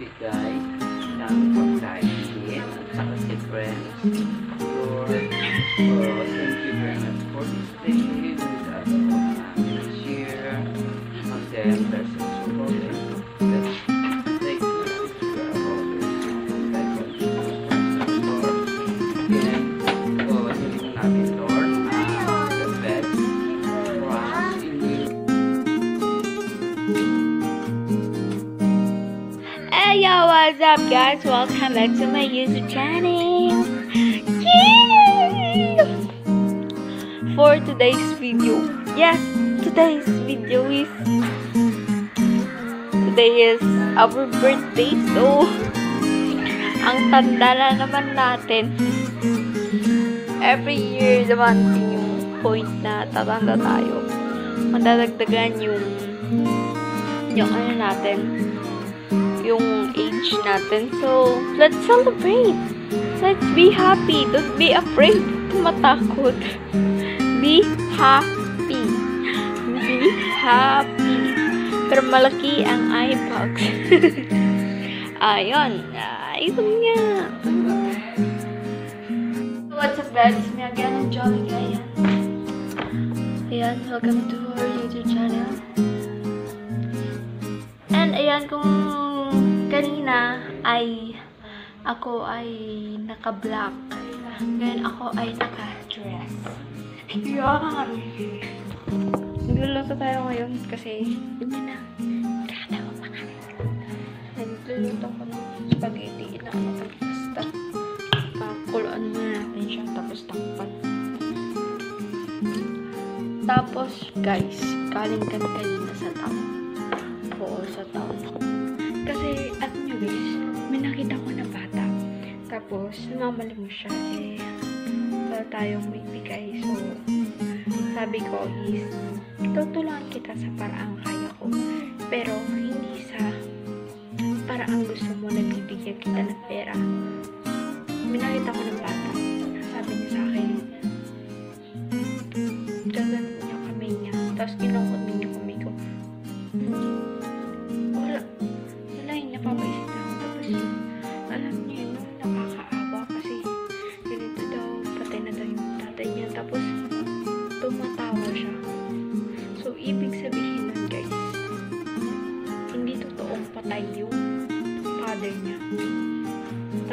bigay ng pagkain at saka si friends for thank you very much for staying with us uh, share and then there's Hey yo, what's up guys? Welcome back to my YouTube channel. For today's video, yes, today's video is today is our birthday. So, ang tanda na naman natin. Every year naman yung point na tatanda tayo. Madadagdagan yung yung ano natin, yung age natin. So, let's celebrate. Let's be happy. Don't be afraid. Tumatakot. Be happy. Be happy. Pero malaki ang iBox. Ayun. Ayun nga. What's up guys? It's me again, I'm Jolly Guy. Ayan, welcome to our YouTube channel. And ayan, kung kanina ay ako ay naka-black. Ngayon ako ay naka-dress. Yan! Nagluluto tayo ngayon kasi yun na. Kada mo pa ka. Nagluluto ko ng spaghetti na pa pasta. Pakuluan muna natin siya tapos takpan. Tapos, guys, galing kami kanina sa town. Oo, sa town. Tapos, namamali mo siya eh. Wala tayong may. So, sabi ko is, tutulungan kita sa paraang kaya ko. Pero, hindi sa paraang gusto mo na bibigyan kita ng pera. May nakita ko ng bata. Sabi niya sa akin, gaganon niya kami niya. Tapos, kinungkot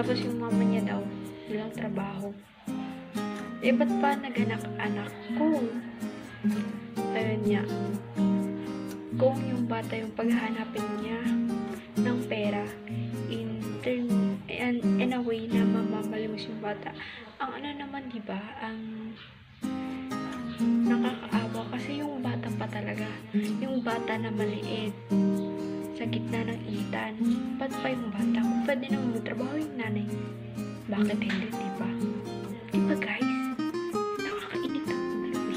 Tapos, yung mama niya daw, walang trabaho. Eh, ba't pa naganak-anak kung ayun niya, kung yung bata yung paghahanapin niya ng pera in turn, in, in a way na mamamalimos yung bata. Ang ano naman, di ba, ang nakakaawa kasi yung bata pa talaga, yung bata na maliit sa gitna ng itan. Ba't pa yung bata? Kung pwede naman magtrabaho yung nanay. Bakit hindi, di ba? Di ba guys? Nakakainit ang ulo ko.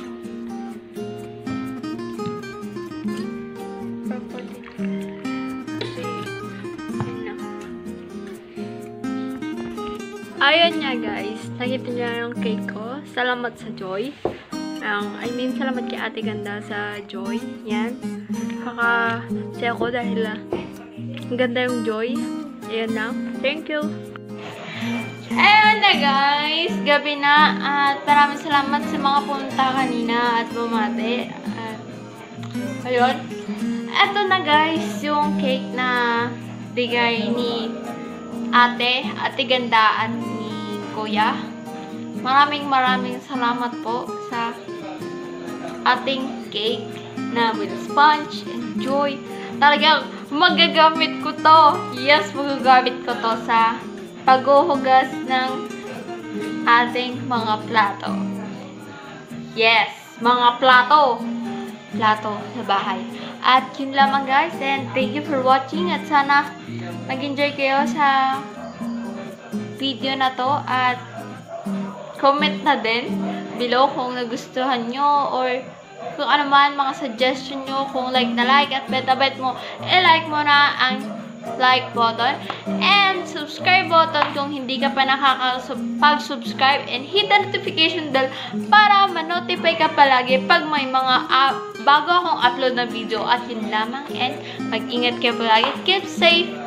Pwede. Kasi, yun. Ayun nga guys, nakita niyo yung cake ko. Salamat sa Joy. Ang, I mean, salamat kay Ate Ganda sa Joy. Yan. Kaka, siya ako dahil ah, ang ganda yung Joy. Ayan na. Thank you. Ayun na guys, gabi na at maraming salamat sa mga punta kanina at bumate. At, ayun. Eto na guys, yung cake na bigay ni ate, ate ganda at ni kuya. Maraming maraming salamat po sa ating cake na with sponge and joy. Talagang magagamit ko to. Yes, magagamit ko to sa paghuhugas ng ating mga plato. Yes, mga plato. Plato sa bahay. At yun lamang guys. And thank you for watching. At sana mag-enjoy kayo sa video na to. At comment na din below kung nagustuhan nyo or kung ano man mga suggestion nyo, kung like na like at betabet mo, i-like mo na ang like button and subscribe button kung hindi ka pa nakakapag-subscribe and hit the notification bell para ma-notify ka palagi pag may mga uh, bago akong upload na video at yun lamang and mag-ingat kayo palagi. Keep safe